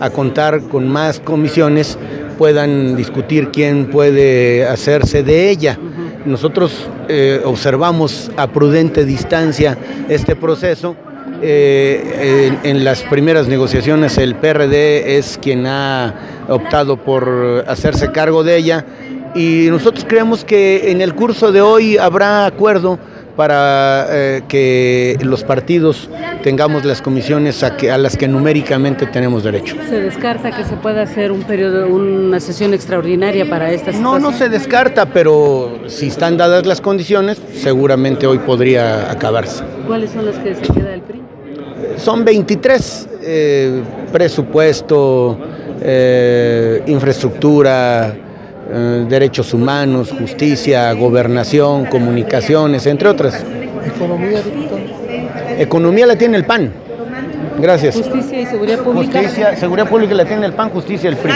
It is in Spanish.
a contar con más comisiones puedan discutir quién puede hacerse de ella. Nosotros eh, observamos a prudente distancia este proceso. Eh, en, en, las primeras negociaciones el PRD es quien ha optado por hacerse cargo de ella y nosotros creemos que en el curso de hoy habrá acuerdo para eh, que los partidos tengamos las comisiones a, que, a, las que numéricamente tenemos derecho. ¿Se descarta que se pueda hacer un periodo, una sesión extraordinaria para esta situación? No, no se descarta, pero si están dadas las condiciones, seguramente hoy podría acabarse. ¿Cuáles son las que se queda del PRI? Son 23, eh, presupuesto, eh, infraestructura, eh, derechos humanos, justicia, gobernación, comunicaciones, entre otras. ¿Economía, diputado? Economía la tiene el PAN. Gracias. Justicia y seguridad pública. Justicia, seguridad pública la tiene el PAN, justicia el PRI.